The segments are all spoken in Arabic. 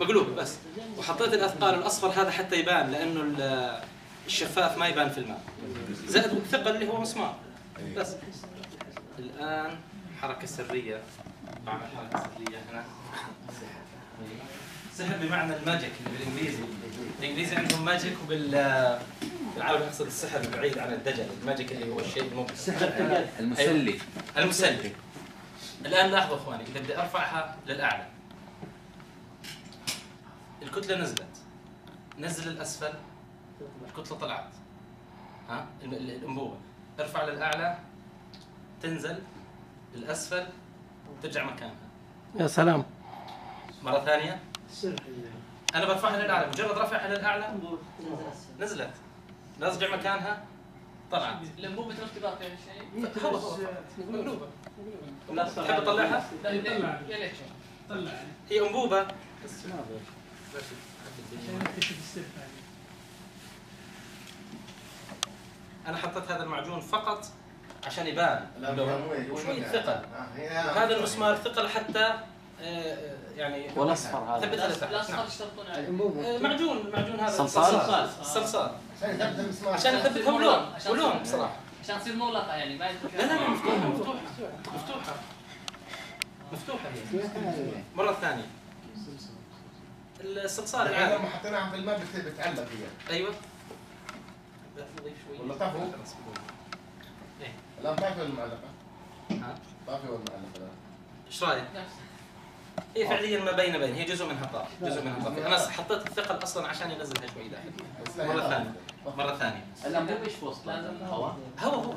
مقلوبه بس. وحطيت الأثقال الأصفر هذا حتى يبان لأنه ال- الشفاف ما يبان في الماء. زائد الثقل اللي هو مسمار بس. الآن حركة سرية. بعمل حركة سرية هنا. سحر بمعنى ال magic اللي بالإنجليزي. الإنجليزي عندهم magic وبال بالعربي اقصد السحر البعيد عن الدجل. ال magic اللي هو الشيء الممكن المسلي. المسلي. الآن لاحظوا أخواني إذا بدي أرفعها للأعلى. الكتلة نزلت. نزل الأسفل الكتلة طلعت. ها؟ ال- ال- الأنبوبة. ارفع للأعلى تنزل للاسفل ترجع مكانها. يا سلام. مرة ثانية. أنا برفعها للأعلى. مجرد رفعها للأعلى. نزلت. نرجع مكانها. طلعت. الأنبوبة الاختبار فيها شيء؟ هو مقلوبه تحب تطلعها؟ لا يا ليت. طلع هي أنبوبة. أنا حطيت هذا المعجون فقط عشان يبان. لا اللون. وين وشوي وين ثقل. آه، هذا المسمار ثقل حتى آه، يعني والأصفر هذا. ثبتها لتحت الاصفر نعم. يشترطون عليه. آه، معجون المعجون هذا. صلصال؟ صلصال. عشان يثبت المسمار عشان اثبتها ولون ولون بصراحة. عشان تصير مغلقه يعني ما لا لا مفتوحة مفتوحة. مفتوحة. مفتوحة. مرة ثانية. الصلصال يعني العادي. لما حطيناها في الماء بت- بتعلق هي. أيوه. نضيف شوي ولا طفو؟ الان طافي ولا معلقة؟ ها؟ طافي ولا معلقة؟ الان؟ إيش رأيك؟ هي فعليا ما بين بين هي جزء منها طافي جزء منها طافي. أنا حطيت الثقل أصلا عشان ينزلها شوي داخل. مرة. ثانية مرة ثانية. الانبوب إيش في وسطها؟ هواء هو. هو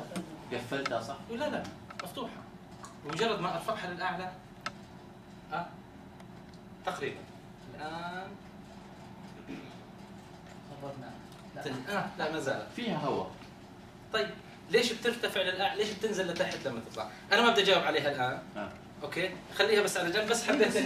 قفلتها صح؟ لا لا. مفتوحة. مجرد ما أرفعها للأعلى. ها؟ تقريبا. الآن. تن... آه لا ما زالت. فيها هواء. طيب ليش بترتفع للاعلى ليش بتنزل لتحت لما تطلع؟ أنا ما بدي أجاوب عليها الآن. نعم. أوكي؟ خليها بس على جنب بس حبيت